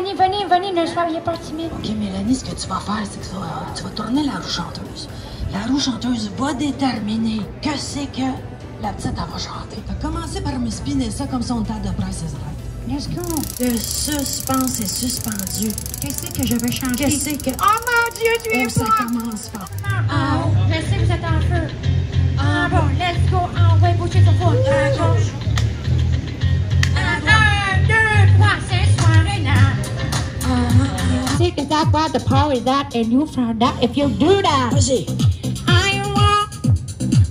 Mélanie, ne soyez pas timide. OK, Mélanie, ce que tu vas faire, c'est que tu vas, tu vas tourner la roue chanteuse. La roue chanteuse va déterminer que c'est que la petite, elle va chanter. T'as commencé par me spinner ça comme si on était de Price is Right. Let's go. Le suspense est suspendu. Qu'est-ce que je vais chanter? Qu'est-ce que... Oh mon Dieu, tu es Oh, ça commence fort. Ah, là. See, is that what the power is that? And you found that if you do that. Vas-y. I want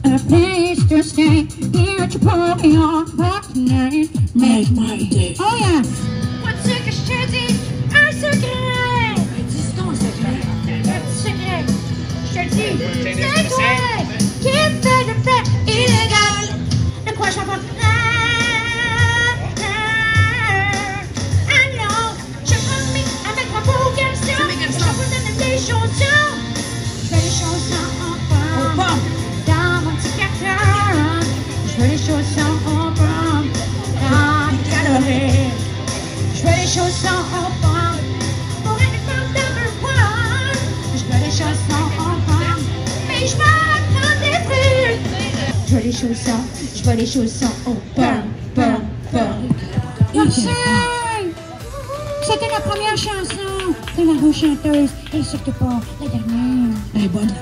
a place to stay. Here to put me on for tonight. Make my day. Oh yeah. What's it que je Je veux les chaussons en pomme. Dans calories. Je veux les chaussons en pomme. Pour être number one. Je veux les chaussons en pomme. Mais je des fruits. Je veux les chaussons. Je veux les chaussons en pomme. Pomme, pomme. Merci. C'était la première chanson de la chanteuse et surtout pas la dernière. Est bonne.